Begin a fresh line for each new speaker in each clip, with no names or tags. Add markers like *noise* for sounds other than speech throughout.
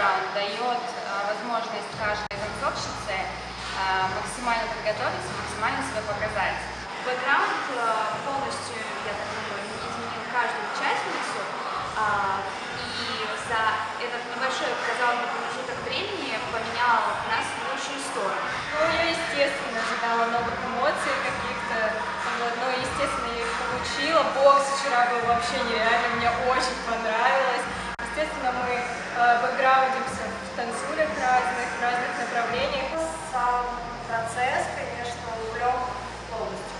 бэкграунд дает э, возможность каждой танцовщице э, максимально подготовиться, максимально себя показать.
Бэкграунд э, полностью, я так думаю, изменил каждую участницу. а, И за этот небольшой, казалось бы, промежуток времени поменял нас в лучшую сторону.
Ну, я, естественно, ожидала новых эмоций каких-то, вот, но, естественно, я их получила. Бокс вчера был вообще нереально, мне очень понравилось. Естественно, мы бэкграундимся в танцулях разных, в разных направлениях.
Сам процесс, конечно, увлек полностью.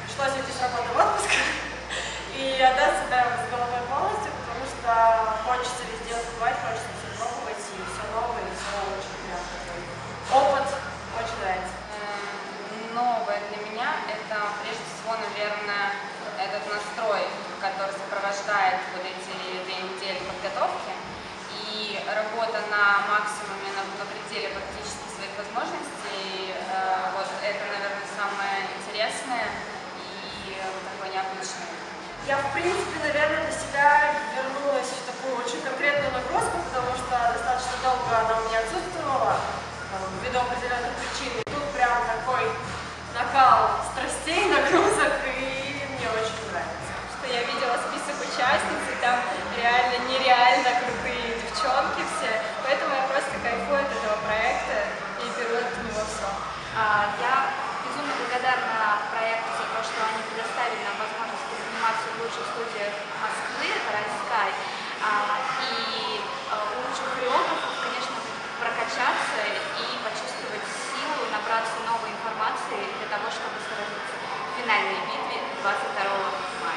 Пришлось уйти с работы в отпуск *laughs* и отдать себя с головой полностью, потому что хочется везде успевать, хочется все пробовать, и все новое, и все очень приятно. Опыт очень нравится.
Новое для меня это прежде всего, наверное, этот настрой, который сопровождает вот максимуме, на, пределе практически своих возможностей. Э, вот это, наверное, самое интересное и э, такое необычное.
Я, в принципе, наверное, для себя вернулась в такую очень конкретную нагрузку, потому что достаточно долго она у меня отсутствовала, э, ввиду определенных причин. И тут прям такой накал страстей, *laughs* нагрузок, и мне очень нравится.
Что я видела список участниц, и там
финальной битве 22 мая.